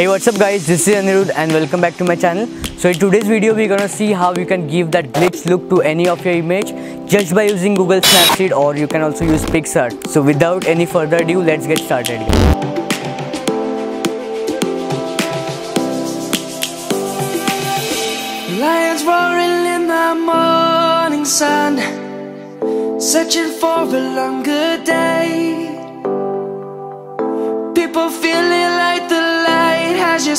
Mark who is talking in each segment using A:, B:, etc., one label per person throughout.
A: Hey what's up guys this is Anirudh and welcome back to my channel. So in today's video we're gonna see how you can give that glitch look to any of your image just by using Google Snapseed or you can also use PicsArt. So without any further ado let's get started.
B: Lions roaring in the morning sun, searching for a longer day.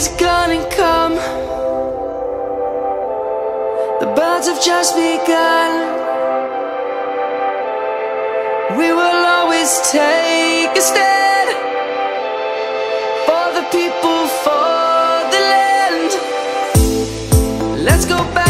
B: Lion's gonna come. The birds have just begun. We will always take a stand for the people, for the land. Let's go back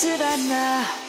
B: Savannah.